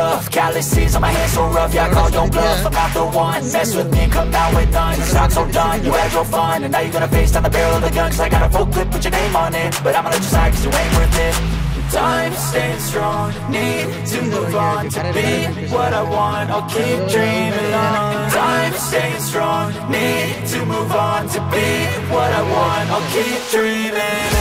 Tough, calluses on my hands so rough Yeah, I call your bluff, I'm not the one. Mess with me come out with none It's not so done, you had your fun And now you're gonna face down the barrel of the gun Cause I got a full clip, put your name on it. But I'ma let you slide cause you ain't worth it. Time staying strong, need to move on to be what I want I'll keep dreaming on. Time staying strong, need to move on to be what I want I'll keep dreaming